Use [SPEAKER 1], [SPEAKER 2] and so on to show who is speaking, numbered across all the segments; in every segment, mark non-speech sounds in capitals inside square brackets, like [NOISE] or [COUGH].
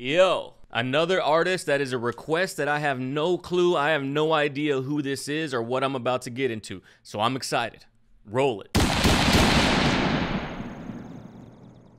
[SPEAKER 1] Yo, another artist that is a request that I have no clue, I have no idea who this is or what I'm about to get into. So I'm excited. Roll it.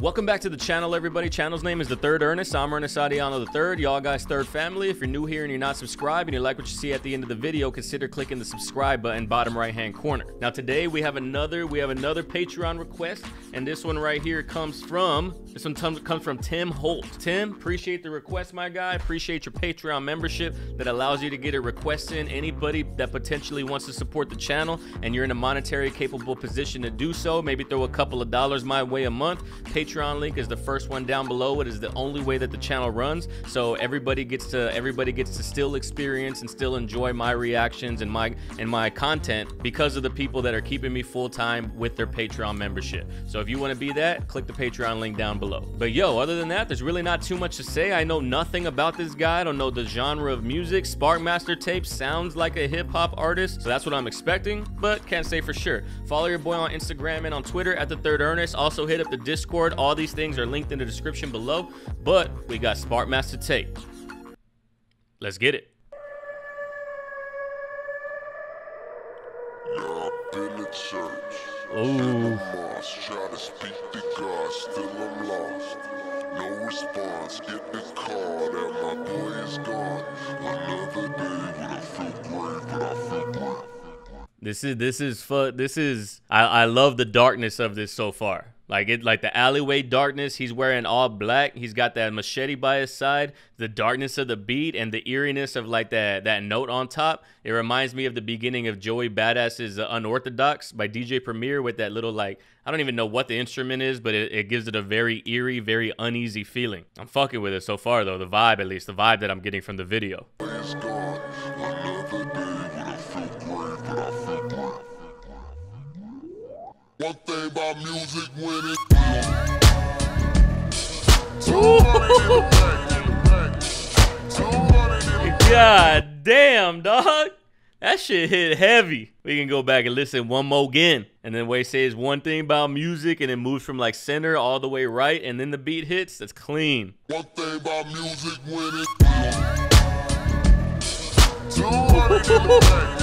[SPEAKER 1] Welcome back to the channel, everybody. Channel's name is The Third Ernest. I'm Ernest Arrellano the Third, y'all guys' third family. If you're new here and you're not subscribed and you like what you see at the end of the video, consider clicking the subscribe button bottom right hand corner. Now today we have another we have another Patreon request, and this one right here comes from this one comes from Tim Holt. Tim, appreciate the request, my guy. Appreciate your Patreon membership that allows you to get a request in. Anybody that potentially wants to support the channel and you're in a monetary capable position to do so, maybe throw a couple of dollars my way a month. Patreon Patreon link is the first one down below. It is the only way that the channel runs. So everybody gets to everybody gets to still experience and still enjoy my reactions and my and my content because of the people that are keeping me full time with their Patreon membership. So if you want to be that, click the Patreon link down below. But yo, other than that, there's really not too much to say. I know nothing about this guy. I don't know the genre of music. Spark Master Tape sounds like a hip hop artist, so that's what I'm expecting, but can't say for sure. Follow your boy on Instagram and on Twitter at the Third Ernest. Also hit up the Discord. All these things are linked in the description below. But we got Spark Master Tape. Let's get it. Ooh. Try to speak to God, still I'm lost. No response, get the call that my boy is gone. Another day would I feel great, but I feel great. This is this is fun. This is I I love the darkness of this so far. Like it, like the alleyway darkness. He's wearing all black. He's got that machete by his side. The darkness of the beat and the eeriness of like that that note on top. It reminds me of the beginning of Joey Badass's uh, "Unorthodox" by DJ Premier with that little like I don't even know what the instrument is, but it, it gives it a very eerie, very uneasy feeling. I'm fucking with it so far though. The vibe, at least, the vibe that I'm getting from the video. One thing about music when it God damn, dog. That shit hit heavy. We can go back and listen one more again. And then Way says one thing about music and it moves from like center all the way right and then the beat hits. That's clean. One thing about music when it [LAUGHS]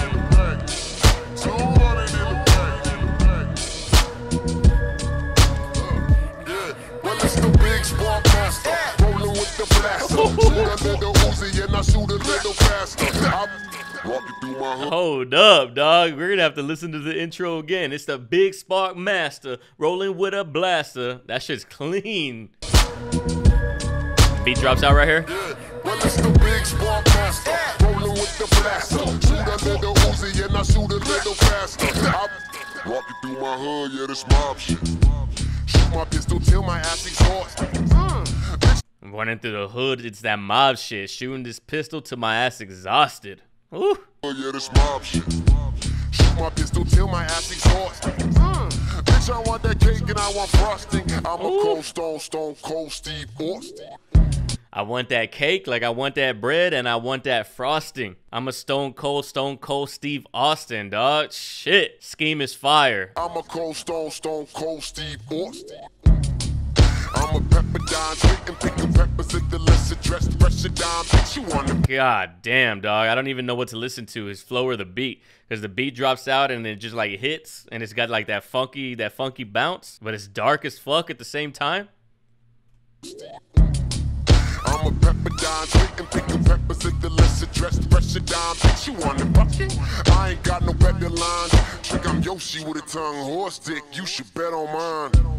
[SPEAKER 1] Hold up, dog. We're gonna have to listen to the intro again. It's the Big Spark Master rolling with a blaster. That shit's clean. Beat drops out right here. Yeah. Well, it's the Big Spark Master rolling with the blaster. Shoot a little Uzi and I shoot a little faster. I'm walking through my hood, yeah, this mob shit. Shoot my pistol till my ass exhausted. Uh, Running through the hood, it's that mob shit. Shooting this pistol till my ass exhausted. Ooh. Oh yeah, this mob shit. Shoot my pistol till my ass exhausted. Uh, bitch, I want that cake and I want frosting. I'm Ooh. a cold stone, stone cold Steve Austin. I want that cake, like I want that bread, and I want that frosting. I'm a stone cold, stone cold Steve Austin, dog. Shit. Scheme is fire. I'm a cold stone, stone cold Steve Austin. God damn dog, I don't even know what to listen to, his flow or the beat. Cause the beat drops out and it just like hits and it's got like that funky that funky bounce, but it's dark as fuck at the same time. I'm a pepper straight and pick peppers at the lesser dressed pressure bitch you wanna bucket? I ain't got no better lines. Trick I'm Yoshi with a tongue horse dick, you should bet on mine.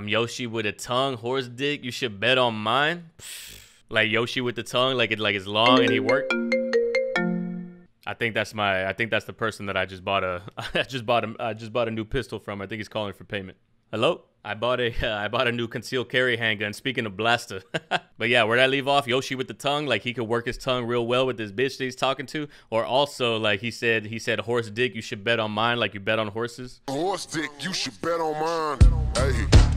[SPEAKER 1] I'm Yoshi with a tongue, horse dick. You should bet on mine. Like Yoshi with the tongue, like it like it's long and he worked. I think that's my. I think that's the person that I just bought a. [LAUGHS] I just bought a. I just bought a new pistol from. I think he's calling for payment. Hello. I bought a. Uh, [LAUGHS] I bought a new concealed carry handgun. Speaking of blaster, [LAUGHS] but yeah, where'd I leave off? Yoshi with the tongue, like he could work his tongue real well with this bitch that he's talking to, or also like he said, he said horse dick. You should bet on mine, like you bet on horses. Horse dick. You should bet on mine. Hey,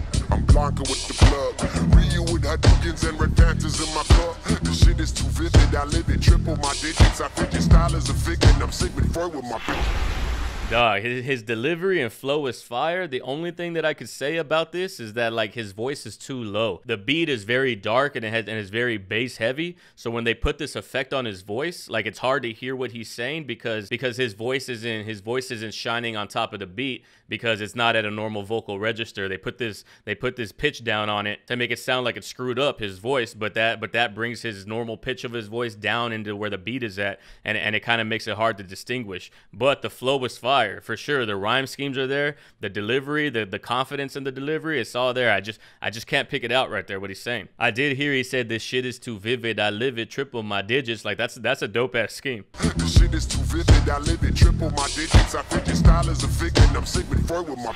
[SPEAKER 1] Blanka with the plug. Ryu with Hadoukens and red Fantas in my cup. The shit is too vivid, I live it. Triple my digits, I think fidget style is a figment. I'm Sigmund Freud with my bitch. Dog, his, his, delivery and flow is fire. The only thing that I could say about this is that like his voice is too low. The beat is very dark and it has and is very bass heavy. So when they put this effect on his voice, like it's hard to hear what he's saying because because his voice isn't his voice isn't shining on top of the beat because it's not at a normal vocal register. They put this they put this pitch down on it to make it sound like it's screwed up his voice, but that but that brings his normal pitch of his voice down into where the beat is at and and it kind of makes it hard to distinguish. But the flow was fire fire for sure. The rhyme schemes are there, the delivery, the the confidence in the delivery, it's all there. I just I just can't pick it out right there. What he's saying. I did hear he said this shit is too vivid. I live it, triple my digits. Like that's that's a dope ass scheme. [LAUGHS] This shit is too vivid. I live it, triple my digits. I think your style is a figure, and I'm Sigmund Freud with my.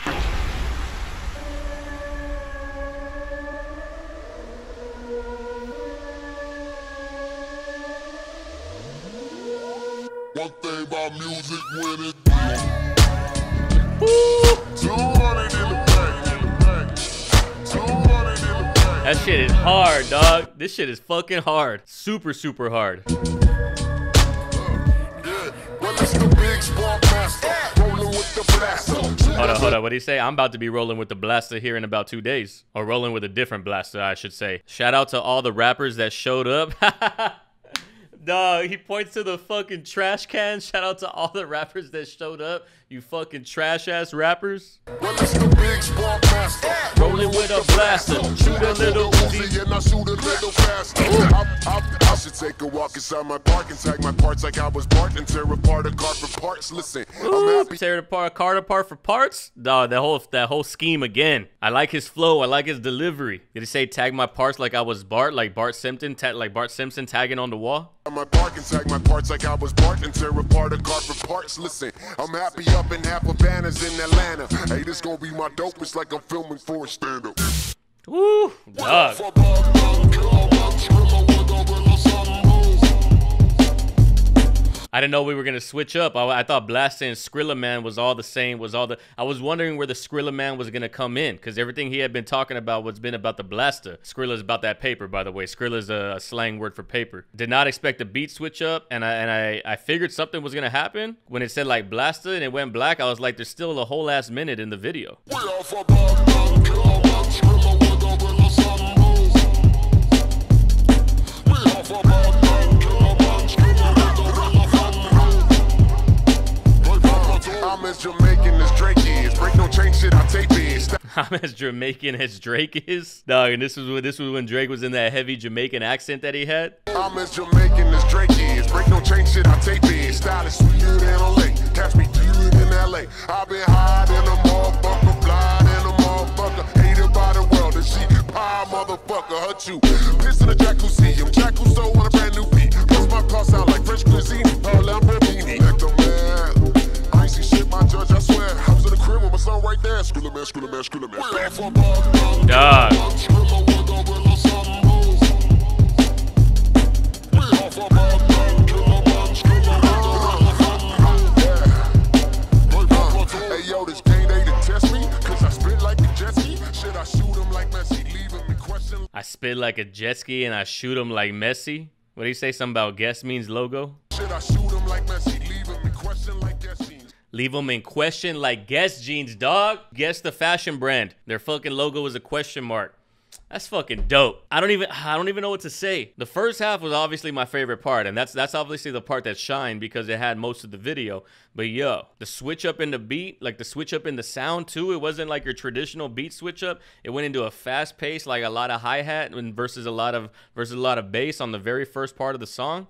[SPEAKER 1] One thing about music when it That shit is hard, dog. This shit is fucking hard. Super, super hard. Hold on, hold on. What do you say? I'm about to be rolling with the blaster here in about two days. Or rolling with a different blaster, I should say. Shout out to all the rappers that showed up. [LAUGHS] Dog, he points to the fucking trash can. [LAUGHS] Shout out to all the rappers that showed up. You fucking trash ass rappers. Well, it's the big. Rolling with a blaster. Shoot a little Uzi and I shoot a little faster. I, I, I, should take a walk inside my park and tag my parts like I was Bart and tear apart a car for parts. Listen, Ooh, I'm happy. Tear apart a car apart for parts? Dog, that whole that whole scheme again. I like his flow. I like his delivery. Did he say tag my parts like I was Bart, like Bart Simpson, like Bart Simpson tagging on the wall? My park and tag my parts like I was Bart and tear apart a car for parts. Listen, I'm happy up in half banners in Atlanta. Hey, this gonna be my dope. It's like I'm filming for a stand-up. Woo. I didn't know we were gonna switch up. I, I thought Blassta and Skrilla Man was all the same. Was all the I was wondering where the Skrilla Man was gonna come in because everything he had been talking about was been about the Blaster. Skrilla is about that paper, by the way. Skrilla is a, a, slang word for paper. Did not expect the beat switch up, and I and I I figured something was gonna happen when it said like Blassta and it went black. I was like, there's still a whole last minute in the video. I'm as Jamaican as Drake is. Dog, and this was when this was when Drake was in that heavy Jamaican accent that he had. I'm as Jamaican as Drake is. Break no chain shit, I tape it. Style is sweeter than a lake. Catch me feud in LA. I've been high in a Pie motherfucker, hurt you. Piss in a jacuzzi. I'm Cousteau on a brand new beat. Plus my car sound like French cuisine. Pearl Lamborghini. Like the man my judge, I swear. I was in the crib with my son right there. Skrilla man, Skrilla man, Skrilla man. Dog. Spit like a jet ski and I shoot him like Messi. What do you say? Something about guess means logo? Should I shoot him like Messi, leaving me question like guess Leave them in question like Guess jeans, dog. Guess the fashion brand. Their fucking logo is a question mark. That's fucking dope. I don't even I don't even know what to say. The first half was obviously my favorite part, and that's that's obviously the part that shined because it had most of the video. But yo, the switch up in the beat, like the switch up in the sound too, it wasn't like your traditional beat switch up. It went into a fast pace, like a lot of hi hat and versus a lot of versus a lot of bass on the very first part of the song.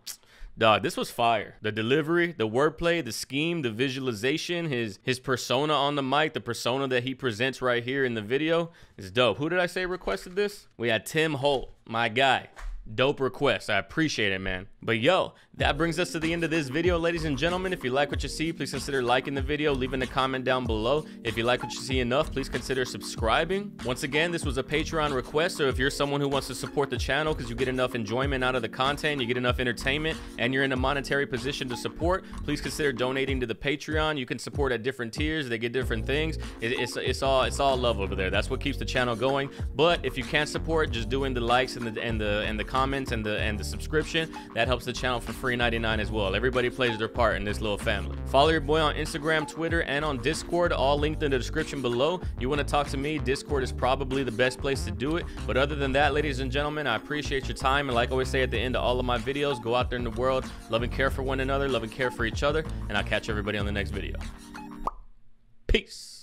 [SPEAKER 1] Dog, this was fire. The delivery, the wordplay, the scheme, the visualization, his his persona on the mic, the persona that he presents right here in the video is dope. Who did I say requested this? We had Tim Holt, my guy. Dope request. I appreciate it, man. But yo, that brings us to the end of this video, ladies and gentlemen. If you like what you see, please consider liking the video, leaving a comment down below. If you like what you see enough, please consider subscribing. Once again, this was a Patreon request, so if you're someone who wants to support the channel because you get enough enjoyment out of the content, you get enough entertainment, and you're in a monetary position to support, please consider donating to the Patreon. You can support at different tiers. They get different things. It, it's, it's all it's all love over there. That's what keeps the channel going. But if you can't support, just doing the likes and the and the and the comments and the and the subscription. That helps the channel for free 99 as well. Everybody plays their part in this little family. Follow your boy on Instagram, Twitter, and on Discord, all linked in the description below. You want to talk to me? Discord is probably the best place to do it. But other than that, ladies and gentlemen, I appreciate your time. And like I always say at the end of all of my videos, go out there in the world, love and care for one another, love and care for each other, and I'll catch everybody on the next video. Peace.